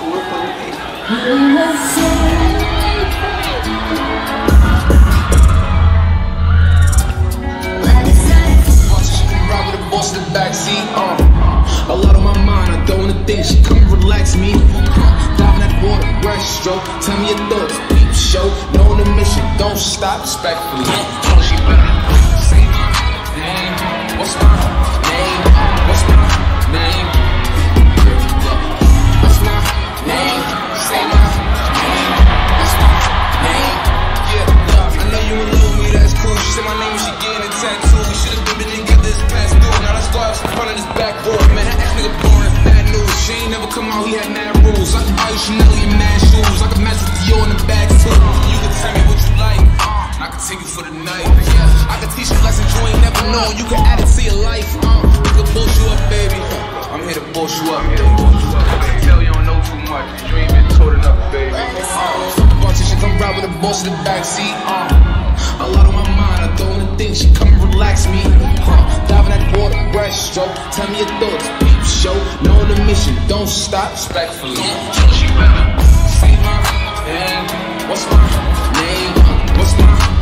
In the backseat. A lot on my mind, I don't wanna think. She come relax me. That. Tell me your thoughts, peep show. Know the mission, don't stop respectfully. What's my come out, he had mad rules. I can buy you Chanel and mad shoes. I can match with Dior in the bags too. You can tell me what you like. Uh, I can take you for the night. Yeah, I can teach you lessons you ain't never known. You can add it to your life. Uh, we can boss you up, baby. I'm here to boss you up. I can tell you don't know too much. You ain't been told enough, baby. Uh, Politician come ride with the boss in the backseat. Uh, a lot on my mind, I don't wanna think. She come and relax me. Uh, diving that water, breaststroke. Tell me your thoughts, peep show. Know the mission, don't stop. Respectfully. She better say my name. What's my name? What's my